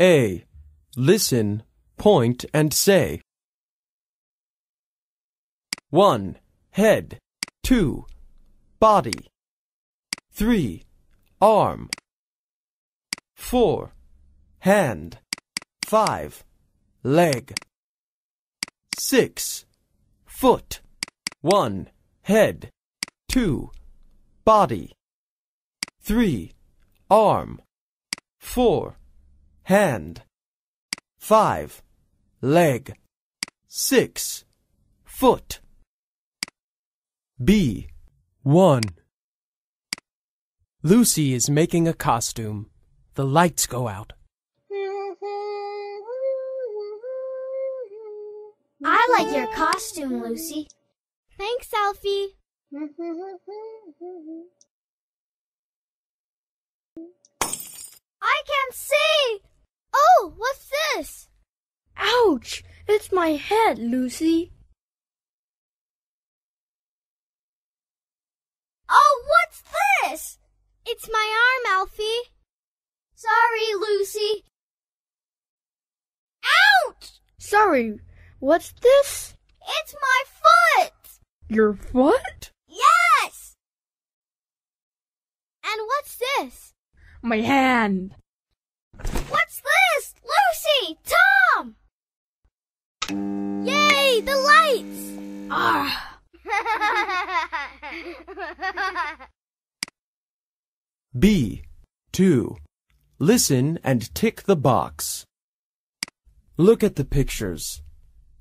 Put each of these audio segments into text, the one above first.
A. Listen, point, and say. 1. Head. 2. Body. 3. Arm. 4. Hand. 5. Leg. 6. Foot. 1. Head. 2. Body. 3. Arm. 4. Hand. 5. Leg. 6. Foot. B. 1. Lucy is making a costume. The lights go out. I like your costume, Lucy. Thanks, Alfie. I can't see! Oh, what's this? Ouch! It's my head, Lucy. Oh, what's this? It's my arm, Alfie. Sorry, Lucy. Ouch! Sorry, what's this? It's my foot! Your foot? Yes! And what's this? My hand. What's this? Lucy! Tom! Yay, the lights! Ah! B. 2. Listen and tick the box. Look at the pictures.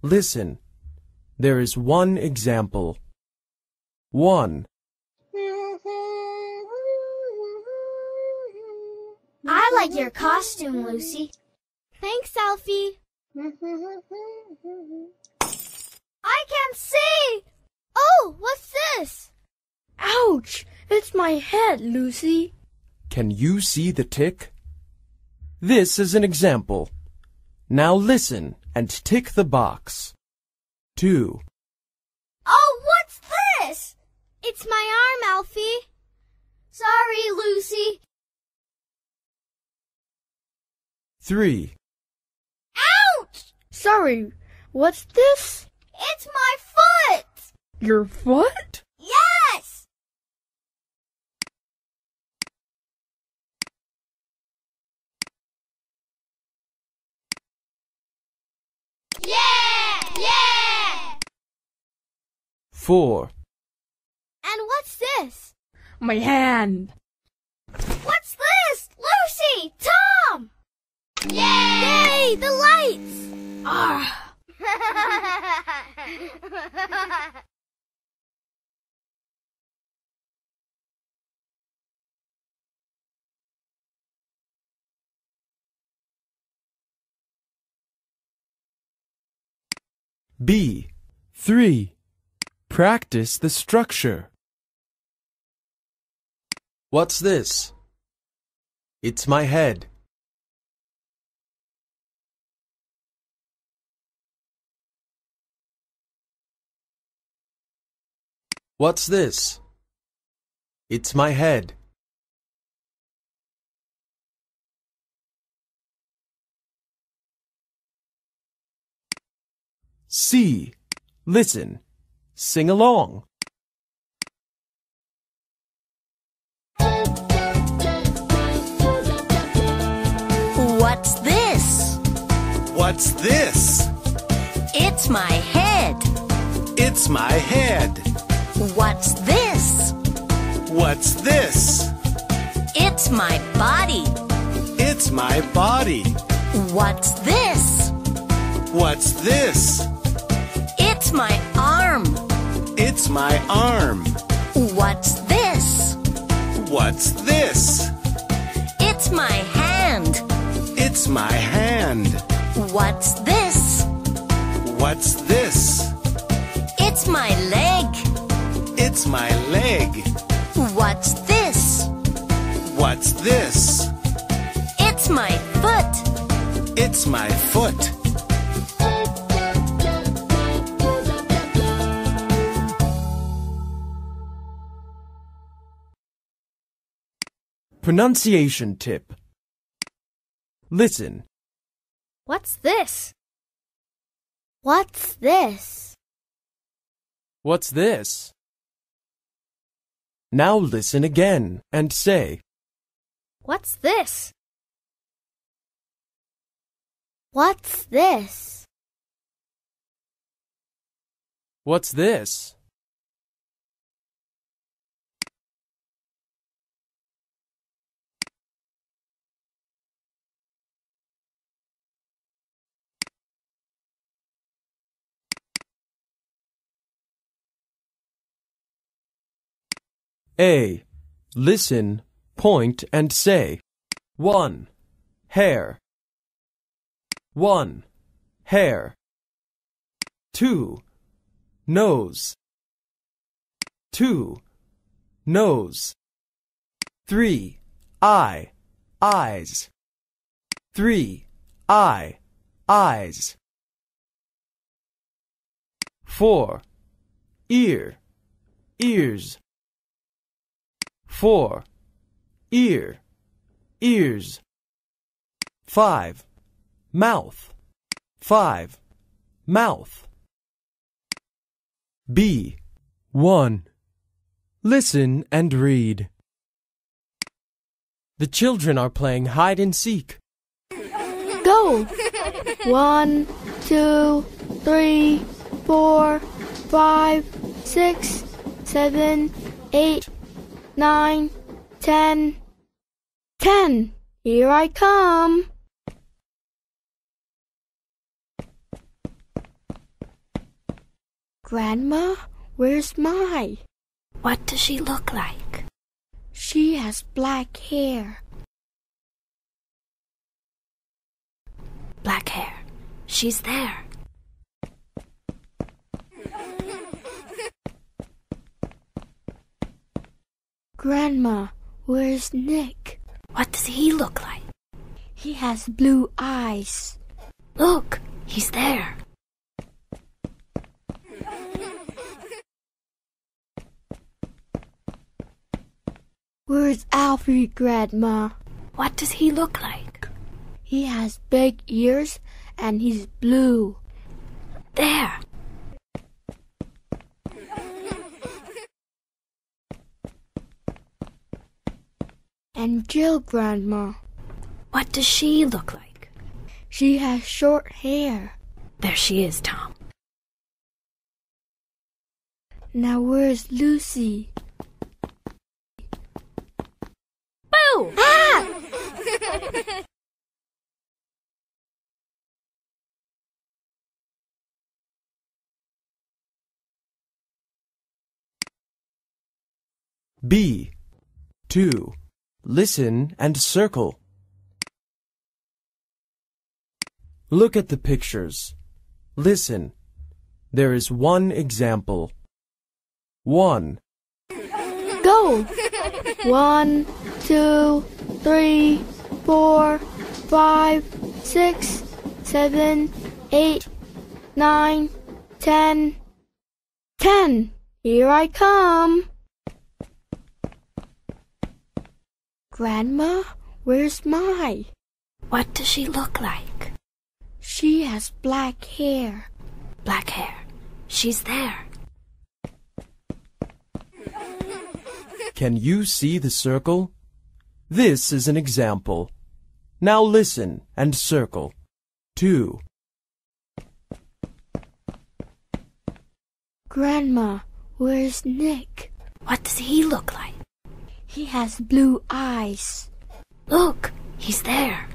Listen. There is one example. 1. I like your costume, Lucy. Thanks, Alfie. I can't see! Oh, what's this? Ouch! It's my head, Lucy. Can you see the tick? This is an example. Now listen and tick the box. 2. Oh, what's this? It's my arm, Alfie. Sorry, Lucy. 3. Ouch! Sorry, what's this? It's my foot! Your foot? Yes! Yeah! Yeah! 4. And what's this? My hand. What's this? Lucy! Tom! Yay! Yay, the lights! Ah! B. 3. Practice the structure. What's this? It's my head. What's this? It's my head. C. Listen. Sing along. What's this? What's this? It's my head. It's my head. What's this? What's this? It's my body. It's my body. What's this? What's this? It's my arm. It's my arm. What's this? What's this? It's my hand. It's my hand. What's this? What's this? It's my leg. It's my leg. What's this? What's this? It's my foot. It's my foot. Pronunciation tip. Listen What's this? What's this? What's this? Now listen again and say, What's this? What's this? What's this? A. Listen, point, and say. 1. Hair. 1. Hair. 2. Nose. 2. Nose. 3. Eye. Eyes. 3. Eye. Eyes. 4. Ear. Ears. 4. Ear. Ears. 5. Mouth. 5. Mouth. B. 1. Listen and read. The children are playing hide and seek. Go! One, two, three, four, five, six, seven, eight, nine, ten. Ten! Here I come! Grandma, where's my? What does she look like? She has black hair. Black hair. She's there. Grandma, where's Nick? What does he look like? He has blue eyes. Look, he's there. Where's Alfie, Grandma? What does he look like? He has big ears and he's blue. There. And Jill, Grandma. What does she look like? She has short hair. There she is, Tom. Now where's Lucy? Boo! Ah! B. 2. Listen and circle. Look at the pictures. Listen. There is one example. 1. Go! One, two, three, four, five, six, seven, eight, nine, ten. Ten! Here I come! Grandma, where's my? What does she look like? She has black hair. Black hair. She's there. Can you see the circle? This is an example. Now listen and circle. 2. Grandma, where's Nick? What does he look like? He has blue eyes. Look, he's there.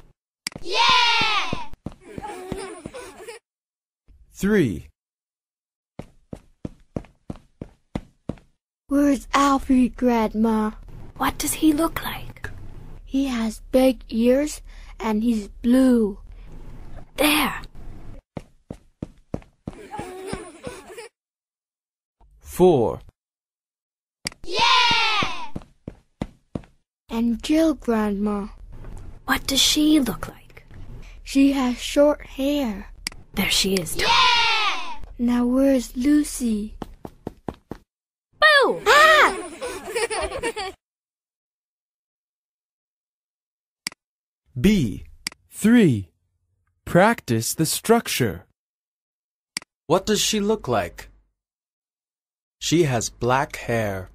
Yeah! 3. Where's Alfie, Grandma? What does he look like? He has big ears and he's blue. There. 4. Yeah! And Jill, Grandma. What does she look like? She has short hair. There she is, Yeah! Now where's Lucy? Boo! Ah! B. 3. Practice the structure. What does she look like? She has black hair.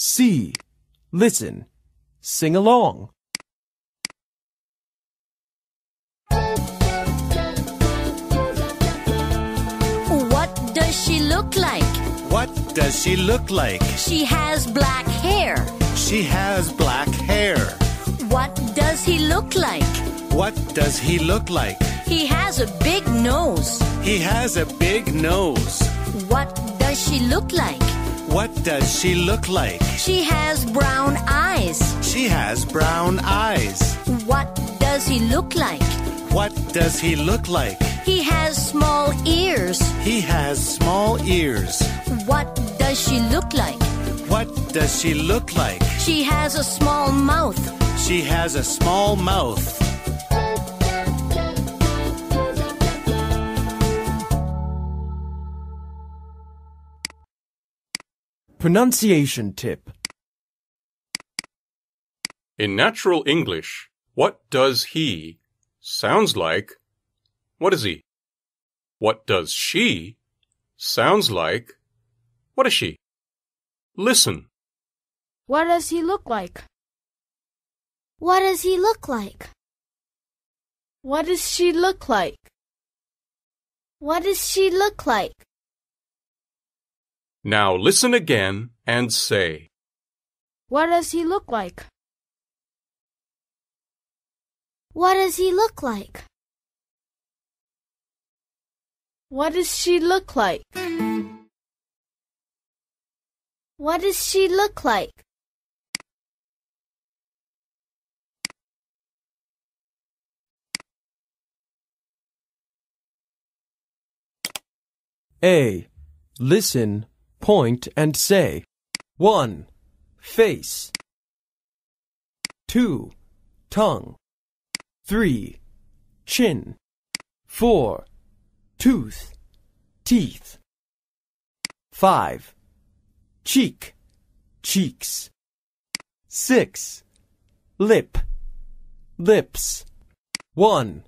C. Listen. Sing along. What does she look like? What does she look like? She has black hair. She has black hair. What does he look like? What does he look like? He has a big nose. He has a big nose. What does she look like? What does she look like? She has brown eyes. She has brown eyes. What does he look like? What does he look like? He has small ears. He has small ears. What does she look like? What does she look like? She has a small mouth. She has a small mouth. Pronunciation tip. In natural English, what does he sounds like what is he? What does she sounds like what is she? Listen. What does he look like? What does he look like? What does she look like? What does she look like? Now listen again and say, What does he look like? What does he look like? What does she look like? What does she look like? A. Listen, point, and say. 1. Face. 2. Tongue. 3. Chin. 4. Tooth. Teeth. 5. Cheek. Cheeks. 6. Lip. Lips. 1.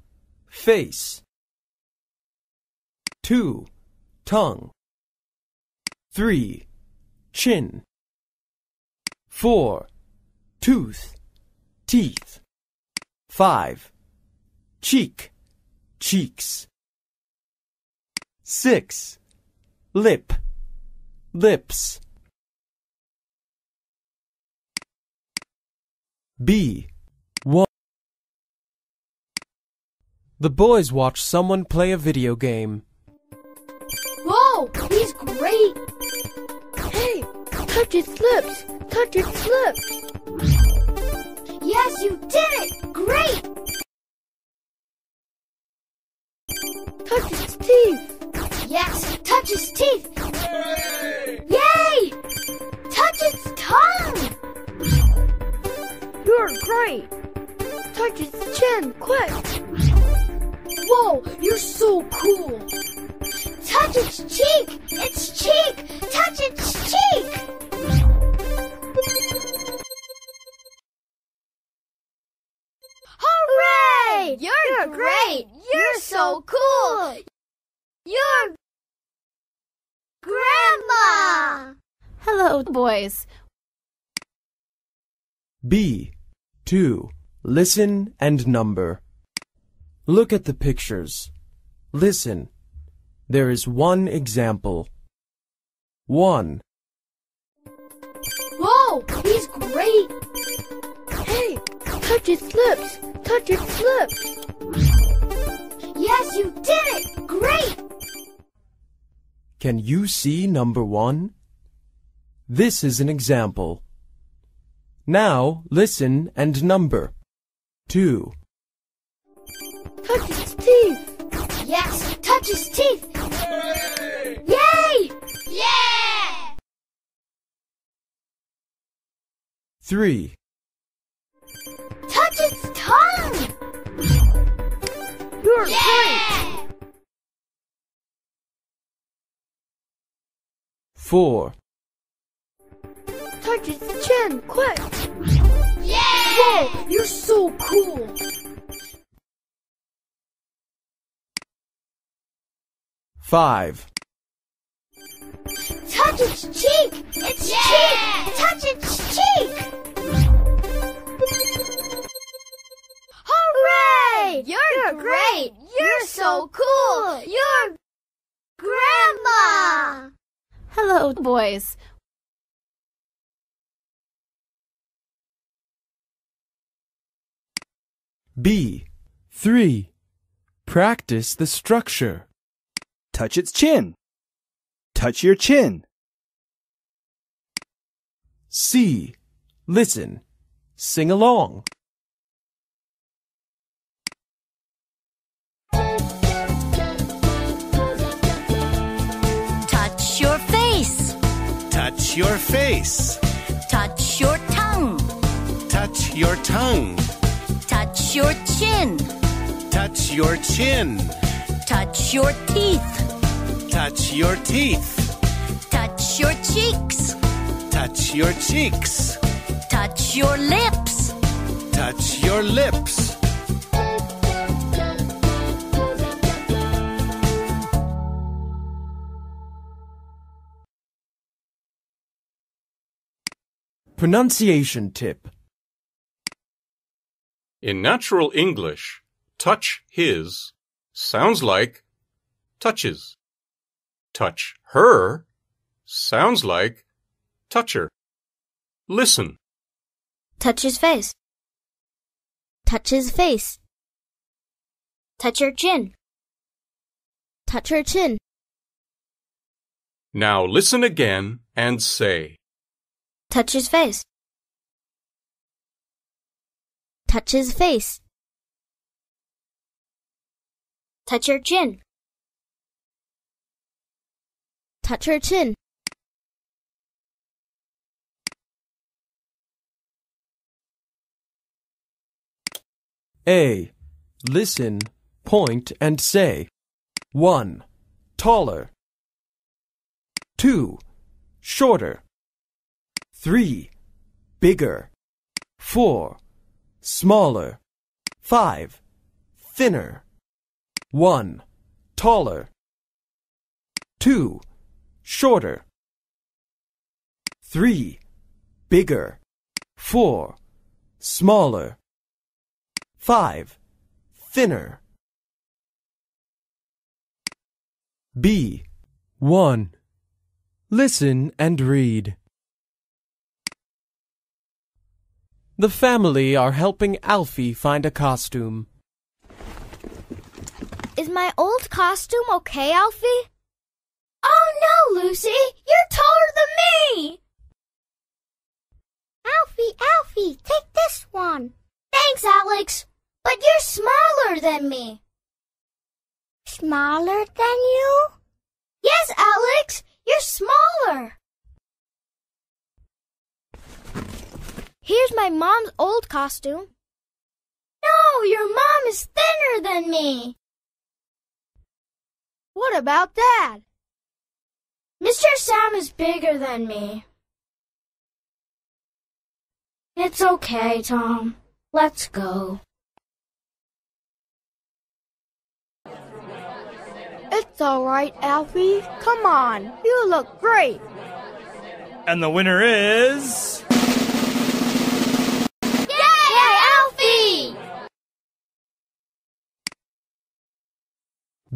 Face. 2. Tongue. 3. Chin. 4. Tooth. Teeth. 5. Cheek. Cheeks. 6. Lip. Lips. B. 1. The boys watch someone play a video game. Whoa, he's great! Touch its lips! Touch its lips! Yes, you did it! Great! Touch its teeth! Yes, touch its teeth! Yay! Touch its tongue! You're great! Touch its chin, quick! Whoa, you're so cool! Touch its cheek! Its cheek! Touch its cheek! So cool! You're Grandma! Hello, boys. B. 2. Listen and number. Look at the pictures. Listen. There is one example. 1. Whoa, he's great! Hey, touch his lips! Touch his lips! Yes, you did it! Great! Can you see number 1? This is an example. Now listen and number. 2. Touch his teeth! Yes, touch his teeth! Yay! Yeah! 3. Touch its tongue! You're great! 4. Touch his chin, quick! Yeah! Whoa, You're so cool. Five. touch its cheek! Its cheek! Touch its cheek! Hooray! You're, great! You're so cool! You're Grandma! Hello, boys. B. 3. Practice the structure. Touch its chin. Touch your chin. C. Listen. Sing along. Touch your face. Touch your tongue. Touch your tongue. Touch your chin. Touch your chin. Touch your teeth. Touch your teeth. Touch your cheeks. Touch your cheeks. Touch your lips. Touch your lips. Pronunciation tip. In natural English, touch his sounds like touches. Touch her sounds like toucher. Listen. Touch his face. Touch his face. Touch your chin. Touch her chin. Now listen again and say. Touch his face. Touch his face. Touch her chin. Touch her chin. A. Listen, point, and say. 1. Taller. 2. Shorter. 3. Bigger. 4. Smaller. 5. Thinner. 1. Taller. 2. Shorter. 3. Bigger. 4. Smaller. 5. Thinner. B. 1. Listen and read. The family are helping Alfie find a costume. Is my old costume okay, Alfie? Oh no, Lucy! You're taller than me! Alfie, Alfie, take this one. Thanks, Alex. But you're smaller than me. Smaller than you? Yes, Alex, you're smaller. Here's my mom's old costume. No, your mom is thinner than me. What about Dad? Mr. Sam is bigger than me. It's okay, Tom. Let's go. It's all right, Alfie. Come on, you look great. And the winner is.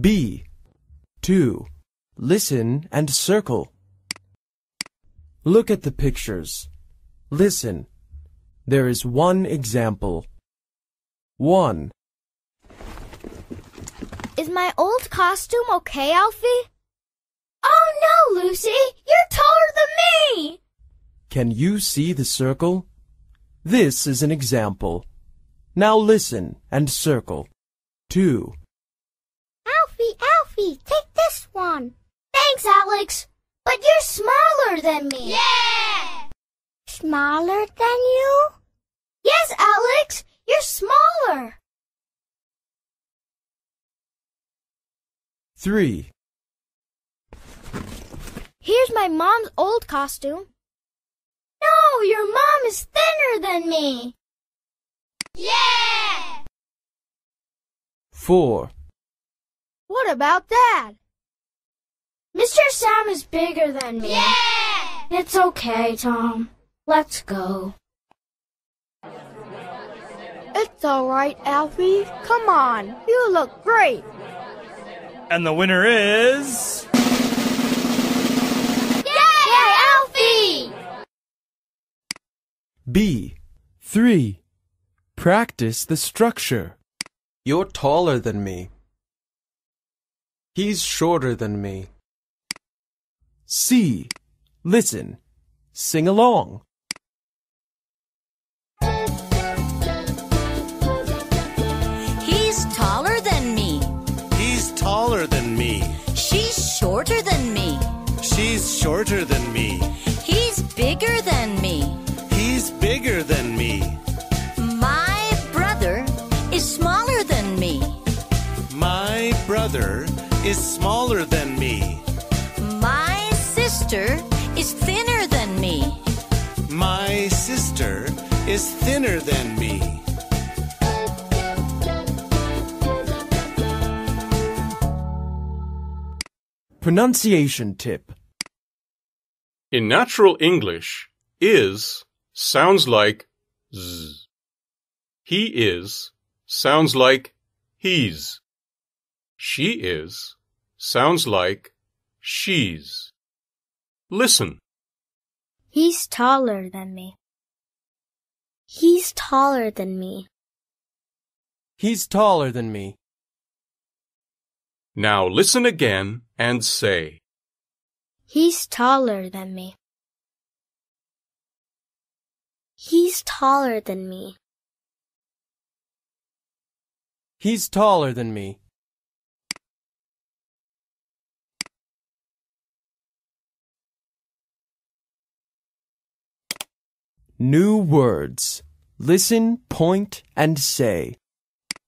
B. 2. Listen and circle. Look at the pictures. Listen. There is one example. 1. Is my old costume okay, Alfie? Oh no, Lucy! You're taller than me! Can you see the circle? This is an example. Now listen and circle. 2. Alfie, Alfie, take this one. Thanks, Alex. But you're smaller than me. Yeah! Smaller than you? Yes, Alex, you're smaller. 3. Here's my mom's old costume. No, your mom is thinner than me. Yeah! 4. What about that? Mr. Sam is bigger than me. Yeah! It's okay, Tom. Let's go. It's alright, Alfie. Come on. You look great. And the winner is. Yay, Alfie! B. 3. Practice the structure. You're taller than me. He's shorter than me. C. Listen. Sing along. He's taller than me. He's taller than me. She's shorter than me. She's shorter than me. Sister is thinner than me. My sister is thinner than me. Pronunciation tip. In natural English, is sounds like z. He is sounds like he's. She is sounds like she's. Listen. He's taller than me. He's taller than me. He's taller than me. Now listen again and say. He's taller than me. He's taller than me. He's taller than me. New words. Listen, point, and say.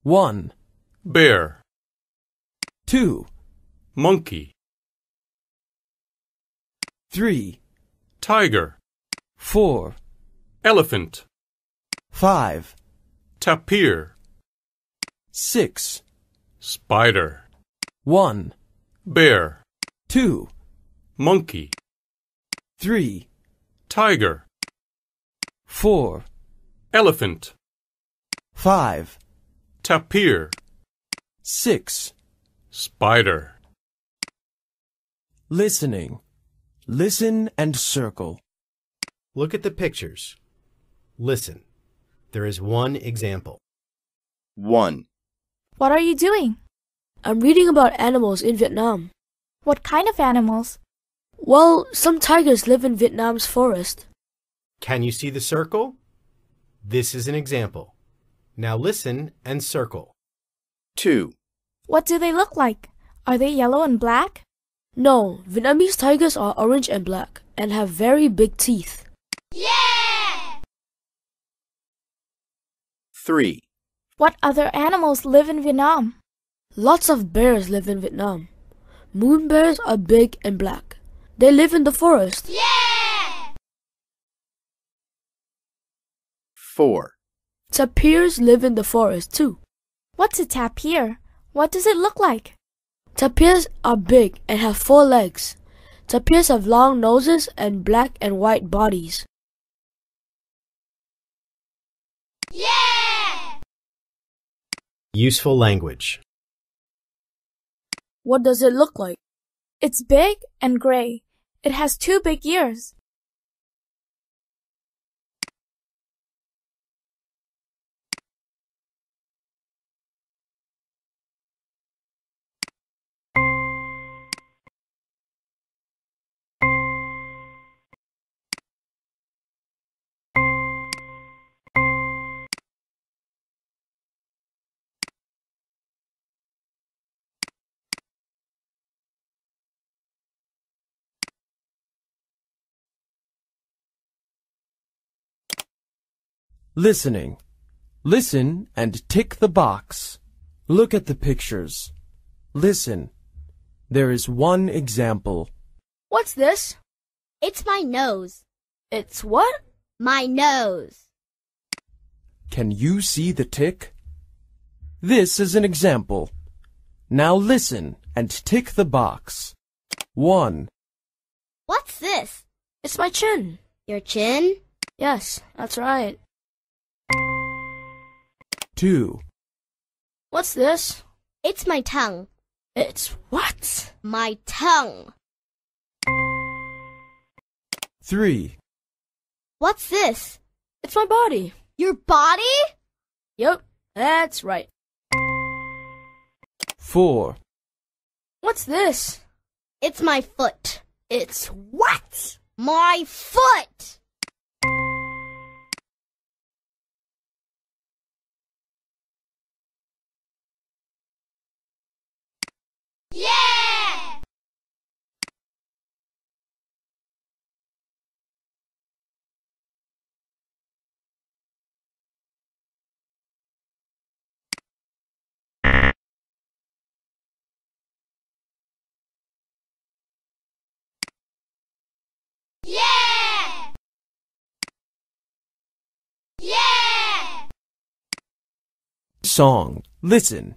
1, Bear, 2, monkey, 3, tiger, 4, elephant, 5, tapir, 6, spider, 1, bear, 2, monkey, 3, tiger, 4, elephant, 5, tapir, 6. spider. Listening. Listen and circle. Look at the pictures. Listen. There is one example. 1. What are you doing? I'm reading about animals in Vietnam. What kind of animals? Well, some tigers live in Vietnam's forest. Can you see the circle? This is an example. Now listen and circle. 2. What do they look like? Are they yellow and black? No, Vietnamese tigers are orange and black and have very big teeth. Yeah! 3. What other animals live in Vietnam? Lots of bears live in Vietnam. Moon bears are big and black. They live in the forest. Yeah! 4. Tapirs live in the forest too. What's a tapir? What does it look like? Tapirs are big and have four legs. Tapirs have long noses and black and white bodies. Yeah! Useful language. What does it look like? It's big and gray. It has two big ears. Listening. Listen and tick the box. Look at the pictures. Listen. There is one example. What's this? It's my nose. It's what? My nose. Can you see the tick? This is an example. Now listen and tick the box. 1, What's this? It's my chin. Your chin? Yes, that's right. 2, What's this? It's my tongue. It's what? My tongue. 3, What's this? It's my body. Your body? Yep, that's right. 4, What's this? It's my foot. It's what? My foot! Yeah! Yeah! Yeah! song. Listen.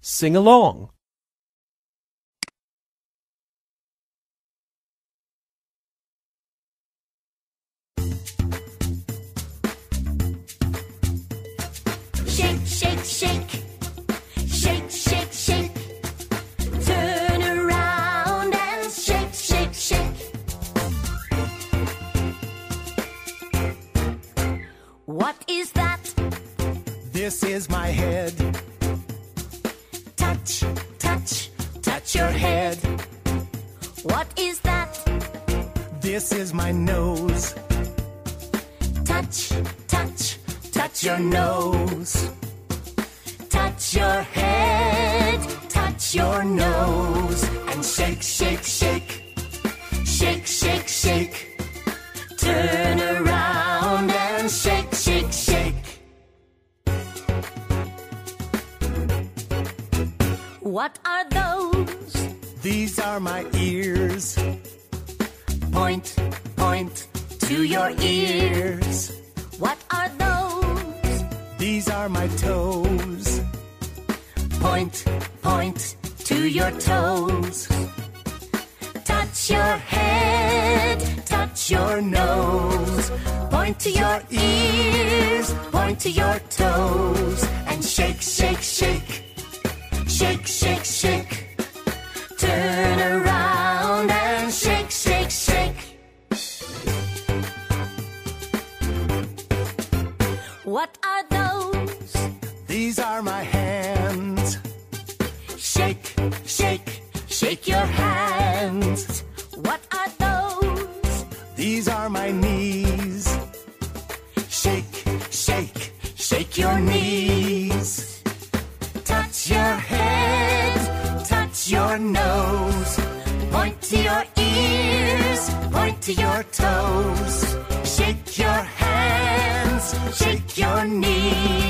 Sing along. Shake, shake, shake. Shake. Turn around and shake, shake, shake. What is that? This is my head. Touch, touch, touch your head. What is that? This is my nose. Touch, touch, touch your nose. Touch your head, touch your nose, and shake, shake, shake. Shake, shake, shake. Turn around and shake, shake, shake. What are those? These are my ears. Point, point to your ears. What are those? These are my toes. Point, point to your toes. Touch your head, touch your nose. Point to your ears, point to your toes. And shake, shake, shake. Shake, shake, shake. Turn around and shake, shake, shake. What are those? These are. Shake, shake, shake your hands. What are those? These are my knees. Shake, shake, shake your knees. Touch your head, touch your nose. Point to your ears, point to your toes. Shake your hands, shake your knees.